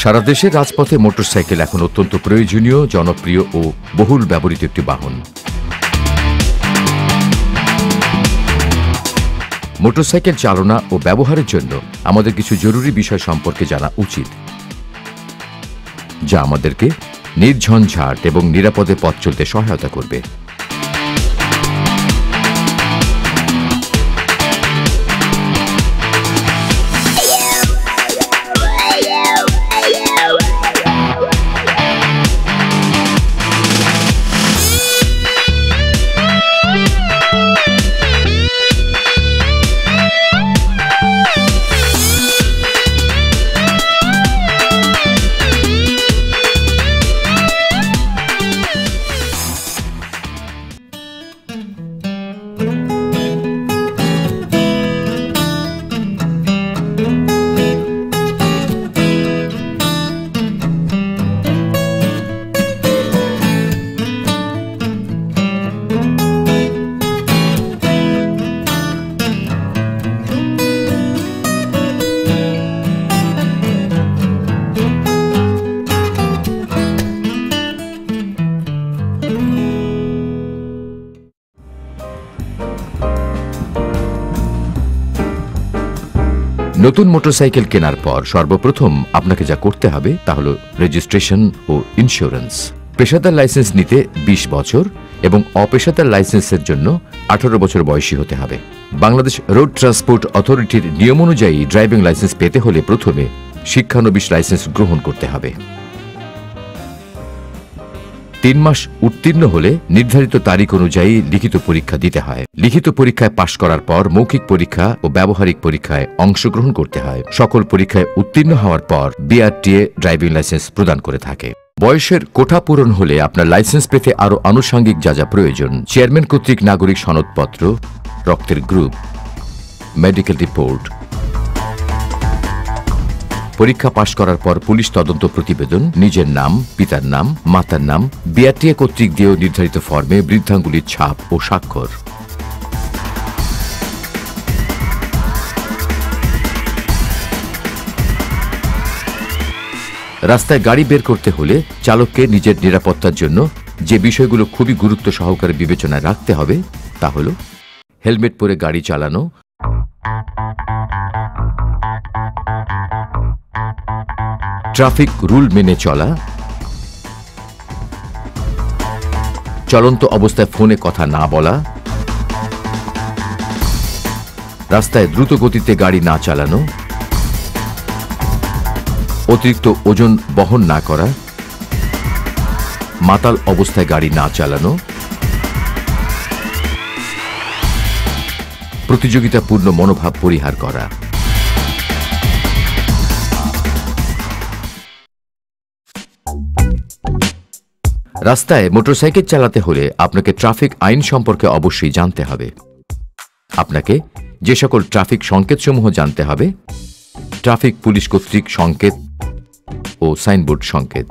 সারা দেশের রাজপথে মোটরসাইকেল এখন অত্যন্ত প্রয়োজনীয়, জনপ্রিয় ও বহুল ব্যবহৃত একটি বাহন। মোটরসাইকেল চালনা ও ব্যবহারের জন্য আমাদের কিছু জরুরি বিষয় সম্পর্কে জানা উচিত, যা আমাদেরকে নির্ঝঞ্ঝাট এবং নিরাপদে পথ চলতে সহায়তা করবে। নতুন মোটরসাইকেল কেনার পর সর্বপ্রথম আপনাকে যা করতে হবে তা হল রেজিস্ট্রেশন ও ইন্স্যুরেন্স। পেশাদার লাইসেন্স নিতে ২০ বছর এবং অপেশাদার লাইসেন্সের জন্য আঠারো বছর বয়সী হতে হবে। বাংলাদেশ রোড ট্রান্সপোর্ট অথরিটির নিয়ম অনুযায়ী ড্রাইভিং লাইসেন্স পেতে হলে প্রথমে শিক্ষানবিশ লাইসেন্স গ্রহণ করতে হবে। তিন মাস উত্তীর্ণ হলে নির্ধারিত তারিখ অনুযায়ী লিখিত পরীক্ষা দিতে হয়। লিখিত পরীক্ষায় পাশ করার পর মৌখিক পরীক্ষা ও ব্যবহারিক পরীক্ষায় অংশগ্রহণ করতে হয়। সকল পরীক্ষায় উত্তীর্ণ হওয়ার পর বিআরটিএ ড্রাইভিং লাইসেন্স প্রদান করে থাকে। বয়সের কোঠা পূরণ হলে আপনার লাইসেন্স পেতে আরও আনুষঙ্গিক যা যা প্রয়োজন, চেয়ারম্যান কর্তৃক নাগরিক সনদপত্র, রক্তের গ্রুপ, মেডিকেল রিপোর্ট পরীক্ষা পাশ করার পর পুলিশ তদন্ত প্রতিবেদন, নিজের নাম, পিতার নাম, মাতার নাম, বিআরটিএ কর্তৃক দিয়েও নির্ধারিত ফর্মে বৃদ্ধাঙ্গুলির ছাপ ও স্বাক্ষর। রাস্তায় গাড়ি বের করতে হলে চালককে নিজের নিরাপত্তার জন্য যে বিষয়গুলো খুবই গুরুত্ব সহকারে বিবেচনায় রাখতে হবে তা হল, হেলমেট পরে গাড়ি চালানো ট্রাফিক রুল মেনে চলা। চলন্ত অবস্থায় ফোনে কথা না বলা। রাস্তায় দ্রুত গতিতে গাড়ি না চালানো। অতিরিক্ত ওজন বহন না করা। মাতাল অবস্থায় গাড়ি না চালানো। প্রতিযোগিতাপূর্ণ মনোভাব পরিহার করা। রাস্তায় মোটরসাইকেল চালাতে হলে আপনাকে ট্রাফিক আইন সম্পর্কে অবশ্যই জানতে হবে। আপনাকে যে সকল ট্রাফিক সংকেতসমূহ জানতে হবে, ট্রাফিক পুলিশ কর্তৃক সংকেত ও সাইনবোর্ড সংকেত।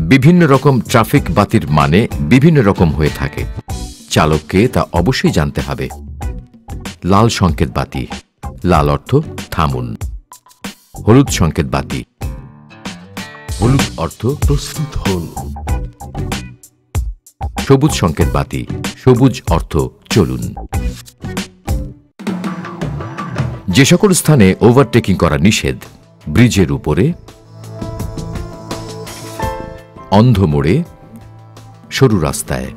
বিভিন্ন রকম ট্রাফিক বাতির মানে বিভিন্ন রকম হয়ে থাকে। চালককে তা অবশ্যই জানতে হবে। লাল সংকেত বাতি। লাল অর্থ থামুন। হলুদ সংকেত বাতি। হলুদ অর্থ প্রস্তুত হন সবুজ সংকেত বাতি, সবুজ অর্থ চলুন। যে সকল স্থানে ওভারটেকিং করা নিষেধ, ব্রিজের উপরে, অন্ধ মোড়ে, সরু রাস্তায়।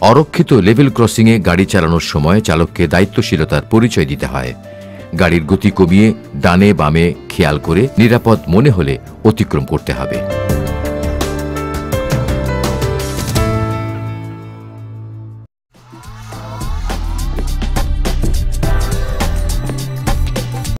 অরক্ষিত লেভেল ক্রসিংয়ে গাড়ি চালানোর সময় চালককে দায়িত্বশীলতার পরিচয় দিতে হয়। গাড়ির গতি কমিয়ে ডানে বামে খেয়াল করে নিরাপদ মনে হলে অতিক্রম করতে হবে।